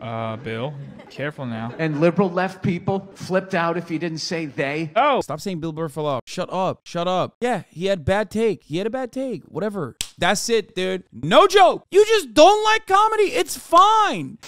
Uh, Bill, careful now. And liberal left people flipped out if you didn't say they. Oh, Stop saying Bill Burr fell off. Shut up. Shut up. Yeah, he had bad take. He had a bad take. Whatever. That's it, dude. No joke. You just don't like comedy. It's fine.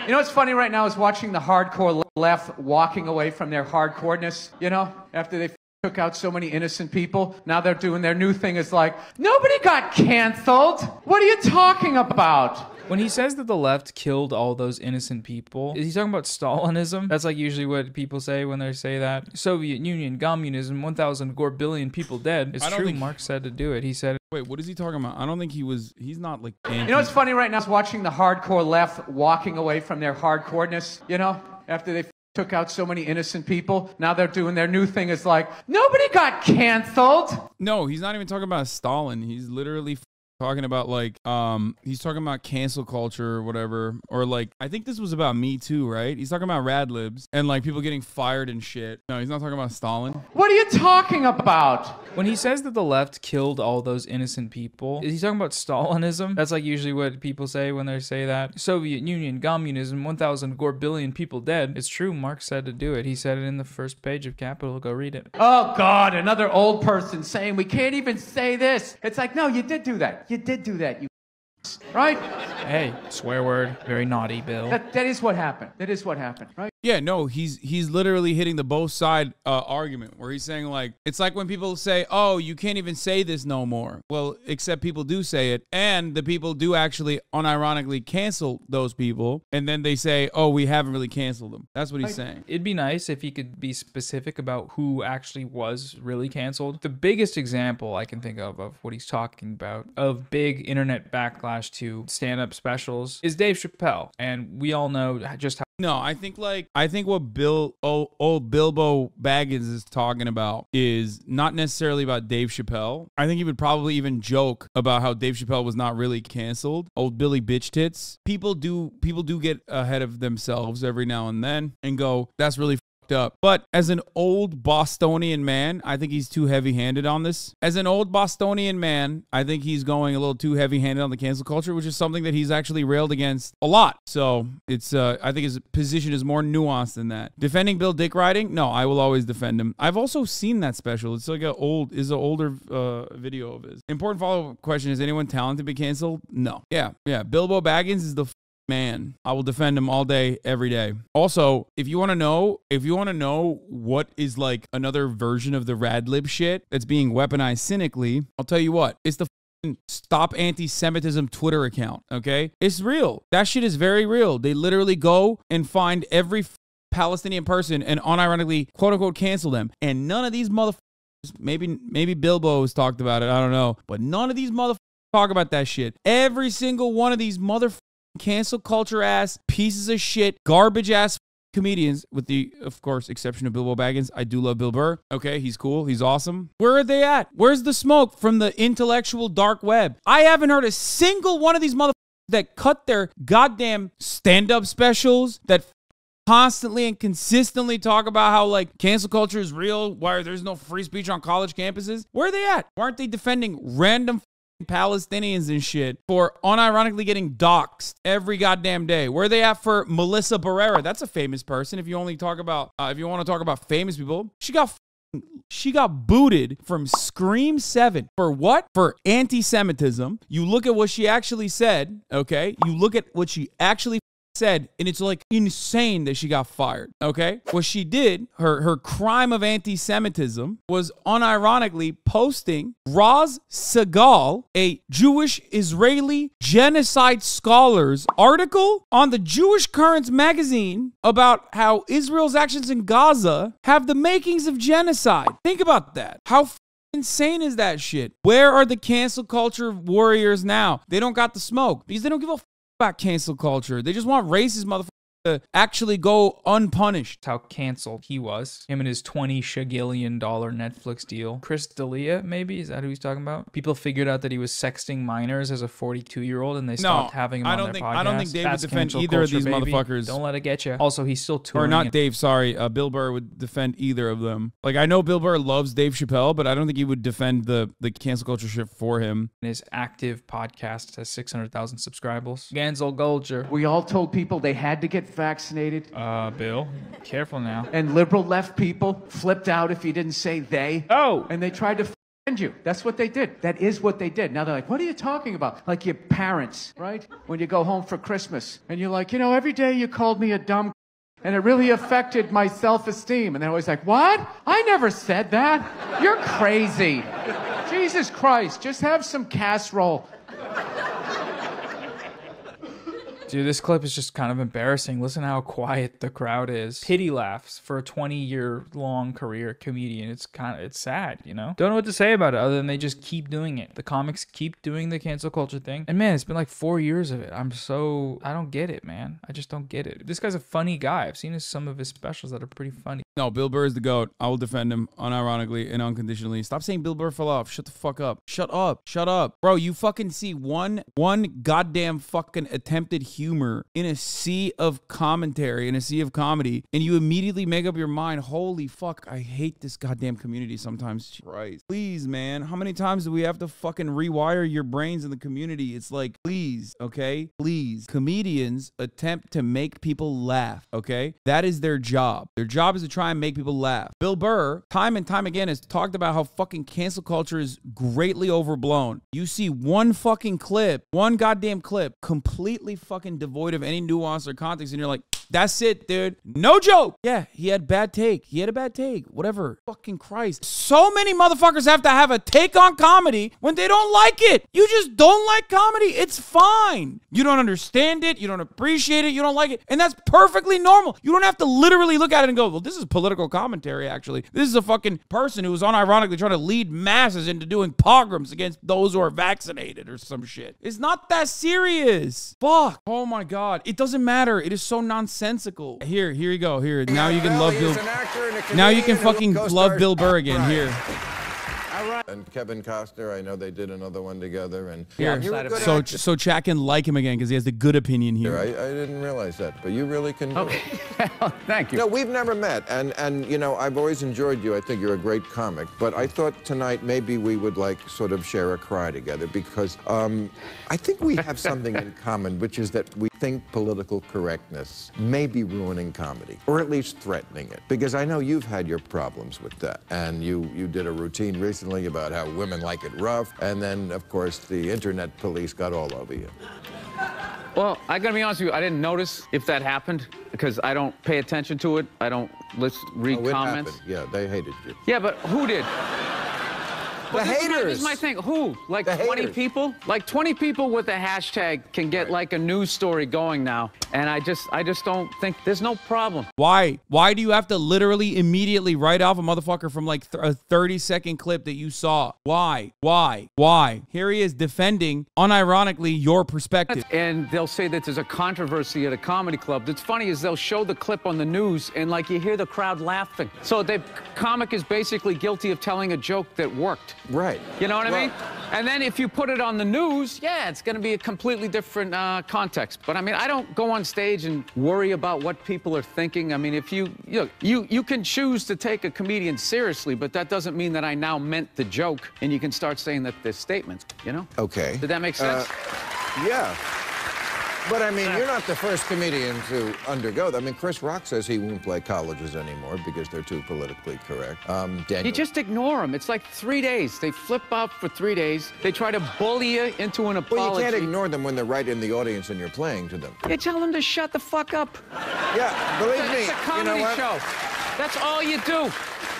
You know what's funny right now is watching the hardcore left walking away from their hardcoreness, you know, after they took out so many innocent people. Now they're doing their new thing is like, nobody got canceled. What are you talking about? when he says that the left killed all those innocent people, is he talking about Stalinism? That's like usually what people say when they say that. Soviet Union, communism, 1,000 gore billion people dead. It's I don't true. think- Marx said to do it. He said Wait, what is he talking about? I don't think he was. He's not like. You know what's funny right now is watching the hardcore left walking away from their hardcoreness, you know, after they took out so many innocent people. Now they're doing their new thing is like, nobody got canceled. No, he's not even talking about Stalin. He's literally talking about like um he's talking about cancel culture or whatever or like I think this was about me too, right? He's talking about rad libs and like people getting fired and shit. No, he's not talking about Stalin. What are you talking about? When he says that the left killed all those innocent people, is he talking about Stalinism? That's like usually what people say when they say that. Soviet Union, communism, 1,000 gore billion people dead. It's true. Marx said to do it. He said it in the first page of Capital. Go read it. Oh God, another old person saying we can't even say this. It's like, no, you did do that. You did do that, you right? Hey, swear word. Very naughty, Bill. That, that is what happened. That is what happened, right? Yeah, no, he's he's literally hitting the both side uh, argument where he's saying like it's like when people say, "Oh, you can't even say this no more." Well, except people do say it, and the people do actually unironically cancel those people, and then they say, "Oh, we haven't really canceled them." That's what he's saying. It'd be nice if he could be specific about who actually was really canceled. The biggest example I can think of of what he's talking about of big internet backlash to stand-up specials is Dave Chappelle, and we all know just how No, I think like I think what Bill old, old Bilbo Baggins is talking about is not necessarily about Dave Chappelle. I think he would probably even joke about how Dave Chappelle was not really canceled. Old Billy Bitch Tits. People do people do get ahead of themselves every now and then and go, that's really fucked up. But as an old Bostonian man, I think he's too heavy-handed on this. As an old Bostonian man, I think he's going a little too heavy-handed on the cancel culture, which is something that he's actually railed against a lot. So it's, uh, I think his position is more nuanced than that. Defending Bill Dick riding? No, I will always defend him. I've also seen that special. It's like a old, is an older uh, video of his. Important follow-up question: Is anyone talented to be canceled? No. Yeah, yeah. Bilbo Baggins is the man i will defend him all day every day. Also if you want to know if you want to know what is like another version of the Radlib shit that's being weaponized cynically i'll tell you what it's the stop anti-semitism twitter account okay? It's real. That shit is very real. They literally go and find every palestinian person and unironically quote unquote cancel them. And none of these motherfuckers maybe maybe bilbo's talked about it i don't know but none of these motherfuckers talk about that shit. Every single one of these motherfuckers cancel culture ass pieces of shit, garbage ass comedians, with the, of course, exception of Bilbo Baggins. I do love Bill Burr. Okay, he's cool. He's awesome. Where are they at? Where's the smoke from the intellectual dark web? I haven't heard a single one of these motherfuckers that cut their goddamn stand up specials that constantly and consistently talk about how like cancel culture is real, why there's no free speech on college campuses. Where are they at? Why aren't they defending random Palestinians and shit for unironically getting doxxed every goddamn day. Where are they at for Melissa Barrera? That's a famous person. If you only talk about, uh, if you want to talk about famous people, she got she got booted from Scream 7 for what? For anti Semitism. You look at what she actually said, okay? You look at what she actually said, and it's like insane that she got fired. Okay, what she did, her her crime of anti-Semitism, was unironically posting Raz Segal, a Jewish Israeli genocide scholars article on the Jewish Currents magazine about how Israel's actions in Gaza have the makings of genocide. Think about that. How insane is that shit? Where are the cancel culture warriors now? They don't got the smoke because they don't give a about cancel culture. They just want racist motherfuckers to actually go unpunished. how canceled he was. Him and his 20 shagillion dollar Netflix deal. Chris D'Elia, maybe? Is that who he's talking about? People figured out that he was sexting minors as a 42 year old and they stopped having him I on don't their think- podcast. I don't think Dave would That's defend cancel either of culture, these baby. motherfuckers. Don't let it get you. Also, he's still touring. Or not and- Dave, sorry. Uh, Bill Burr would defend either of them. Like, I know Bill Burr loves Dave Chappelle, but I don't think he would defend the, the cancel culture shit for him. And His active podcast has 600,000 subscribers. Gansel Golger. We all told people they had to get vaccinated. Uh, Bill, careful now. And liberal left people flipped out if you didn't say they. Oh! And they tried to offend you. That's what they did. That is what they did. Now they're like, what are you talking about? Like your parents, right? When you go home for Christmas and you're like, you know, every day you called me a dumb and it really affected my self-esteem. And they're always like, what? I never said that. You're crazy. Jesus Christ, just have some casserole. Dude, this clip is just kind of embarrassing. Listen how quiet the crowd is. Pity laughs for a 20 year long career comedian. It's kind of it's sad, you know. Don't know what to say about it other than they just keep doing it. The comics keep doing the cancel culture thing. And man, it's been like 4 years of it. I'm so I don't get it, man. I just don't get it. This guy's a funny guy. I've seen some of his specials that are pretty funny. No, Bill Burr is the GOAT. I will defend him unironically and unconditionally. Stop saying Bill Burr fell off. Shut the fuck up. Shut up. Shut up. Bro, you fucking see one one goddamn fucking attempted humor in a sea of commentary, in a sea of comedy, and you immediately make up your mind, holy fuck, I hate this goddamn community sometimes. Christ. Please, man. How many times do we have to fucking rewire your brains in the community? It's like, please, okay? Please. Comedians attempt to make people laugh, okay? That is their job. Their job is to try and make people laugh. Bill Burr, time and time again, has talked about how fucking cancel culture is greatly overblown. You see one fucking clip, one goddamn clip, completely fucking devoid of any nuance or context, and you're like, that's it, dude. No joke. Yeah, he had bad take. He had a bad take. Whatever. Fucking Christ. So many motherfuckers have to have a take on comedy when they don't like it. You just don't like comedy. It's fine. You don't understand it. You don't appreciate it. You don't like it. And that's perfectly normal. You don't have to literally look at it and go, well, this is political commentary, actually. This is a fucking person who is unironically trying to lead masses into doing pogroms against those who are vaccinated or some shit. It's not that serious. Fuck. Oh my God. It doesn't matter. It is so nonsensical. Here, here you go. Here. Now you can love Bill. an actor and a Now you can fucking love Bill Burr again. Here. And Kevin Costner, I know they did another one together, and Here. you're a So actor. so Chat can like him again because he has the good opinion here. I didn't realize that, but you really can do it. Thank you. No, we've never met, and and you know I've always enjoyed you. I think you're a great comic, but I thought tonight maybe we would like sort of share a cry together because um, I think we have something in common, which is that we think political correctness may be ruining comedy, or at least threatening it. Because I know you've had your problems with that, and you you did a routine recently about how women like it rough, and then of course the internet police got all over you. Well, I gotta be honest with you. I didn't notice if that happened because I don't pay attention to it. I don't let's read Oh, comments. happened. Yeah, they hated you. Yeah, but who did? The This is, my, this is my thing. Who? Like The 20 haters. people? Like 20 people with a hashtag can get like a news story going now. And I just I just don't think there's no problem. Why? Why do you have to literally immediately write off a motherfucker from like th- a 30 second clip that you saw? Why? Why? Why? Here he is defending, unironically, your perspective. And they'll say that there's a controversy at a comedy club. That's funny is they'll show the clip on the news and like you hear the crowd laughing. So the comic is basically guilty of telling a joke that worked. Right. You know what I mean? And then if you put it on the news, yeah, it's going to be a completely different uh, context. But I mean, I don't go on stage and worry about what people are thinking. I mean, if you you know, you you can choose to take a comedian seriously, but that doesn't mean that I now meant the joke, and you can start saying that they're statements. You know? Okay. Did that make sense? Uh, yeah. But I mean, you're not the first comedian to undergo that. I mean, Chris Rock says he won't play colleges anymore because they're too politically correct. Um, Daniel. You just ignore them. It's like three days. They flip out for three days. They try to bully you into an apology. well, you can't ignore them when they're right in the audience and you're playing to them. You tell them to shut the fuck up. Yeah, believe me. It's a you comedy know what? show. That's all you do.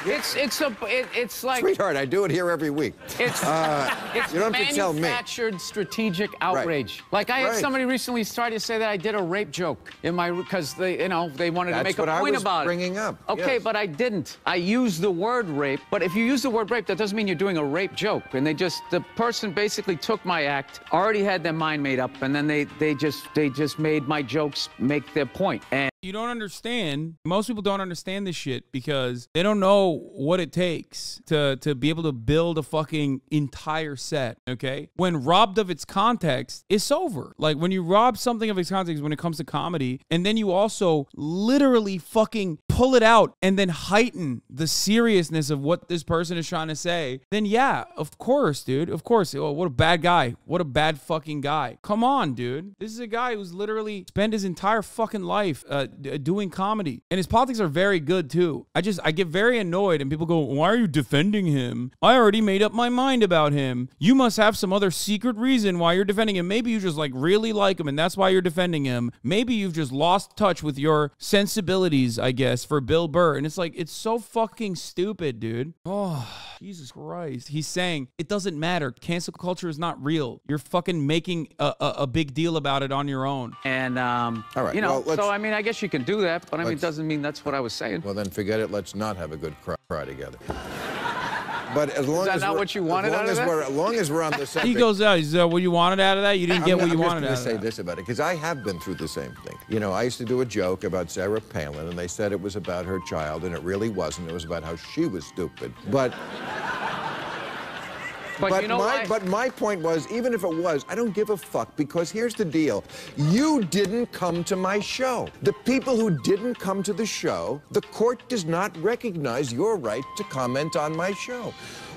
It's it's a it, it's like Sweetheart, I do it here every week. it's it's Uh, you don't have to tell me. manufactured strategic outrage. Like I had Right. somebody recently started to say that I did a rape joke in my because they you know they wanted to That's make what a I point was about bringing it. up, Okay, yes. but I didn't. I used the word rape. But if you use the word rape, that doesn't mean you're doing a rape joke. And they just the person basically took my act, already had their mind made up, and then they they just they just made my jokes make their point. And you don't understand. Most people don't understand this shit because they don't know what it takes to to be able to build a fucking entire set. Okay, when robbed of its context, it's over. Like when you rob something of its context when it comes to comedy, and then you also literally fucking pull it out and then heighten the seriousness of what this person is trying to say, then yeah, of course, dude. Of course. Oh, what a bad guy. What a bad fucking guy. Come on, dude. This is a guy who's literally spent his entire fucking life uh, doing comedy. And his politics are very good too. I just, I get very annoyed and people go, why are you defending him? I already made up my mind about him. You must have some other secret reason why you're defending him. Maybe you just like really like him and that's why you're defending him. Maybe you've just lost touch with your sensibilities, I guess, for Bill Burr. And it's like, it's so fucking stupid, dude. Oh, Jesus Christ. He's saying it doesn't matter. Cancel culture is not real. You're fucking making a, a, a big deal about it on your own. And, um, All right, you know, well, so I mean, I guess you can do that, but I mean, it doesn't mean that's what I was saying. Well, then forget it. Let's not have a good cry, cry together. But as long that as not we're- what you wanted as long out of as that? we're as long as we're on the subject, He goes out. He's uh, what you wanted out of that. You didn't get I'm, what you I'm wanted out of going to say this about it because I have been through the same thing. You know, I used to do a joke about Sarah Palin, and they said it was about her child, and it really wasn't. It was about how she was stupid. But But, you know my what? but my point was, even if it was, I don't give a fuck because here's the deal: you didn't come to my show. The people who didn't come to the show, the court does not recognize your right to comment on my show.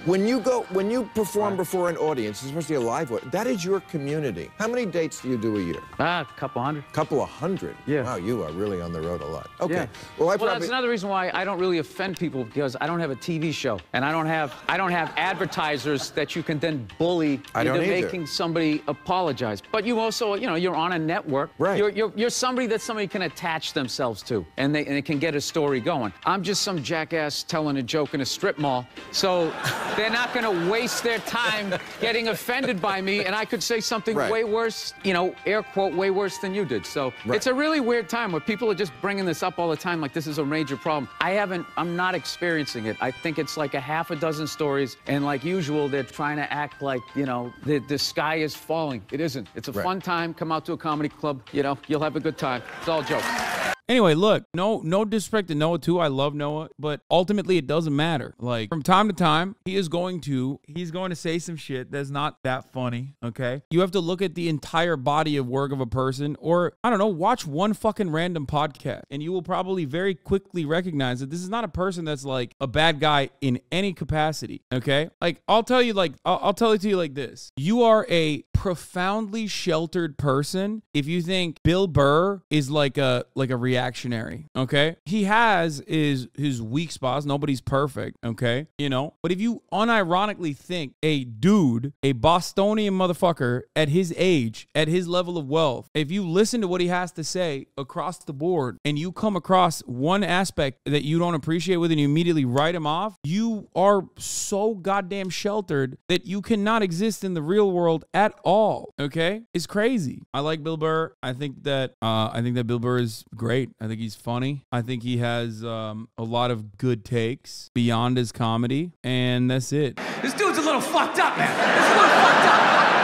When you go, when you perform before an audience, especially a live one, that is your community. How many dates do you do a year? ah, a couple hundred. couple of hundred. Yeah. Wow, you are really on the road a lot. Okay. Yeah. Well, I well, probably. that's another reason why I don't really offend people because I don't have a TV show and I don't have I don't have advertisers that you can then bully I don't into making somebody apologize. But you also, you know, you're on a network. Right. You're, you're, you're somebody that somebody can attach themselves to and they and they can get a story going. I'm just some jackass telling a joke in a strip mall. So they're not gonna waste their time getting offended by me and I could say something Right. way worse, you know, air quote, way worse than you did. So Right. it's a really weird time where people are just bringing this up all the time like this is a major problem. I haven't, I'm not experiencing it. I think it's like a half a dozen stories, and like usual, they're trying to act like, you know, the, the sky is falling. It isn't. It's a Right. fun time. Come out to a comedy club, you know, you'll have a good time. It's all jokes. Anyway, look, no, no disrespect to Noah too. I love Noah, but ultimately it doesn't matter. Like from time to time, he is going to, he's going to say some shit that's not that funny. Okay, you have to look at the entire body of work of a person, or I don't know, watch one fucking random podcast, and you will probably very quickly recognize that this is not a person that's like a bad guy in any capacity. Okay, like I'll tell you, like I'll, I'll tell it to you like this: you are a profoundly sheltered person if you think Bill Burr is like a like a reactionary, okay? He has is his weak spots. Nobody's perfect, okay? You know, but if you unironically think a dude, a Bostonian motherfucker at his age, at his level of wealth, if you listen to what he has to say across the board and you come across one aspect that you don't appreciate with and you immediately write him off, you are so goddamn sheltered that you cannot exist in the real world at all. Okay, it's crazy. I like Bill Burr. I think that uh, I think that Bill Burr is great. I think he's funny. I think he has um, a lot of good takes beyond his comedy, and that's it. This dude's a little fucked up, man. Little fucked up.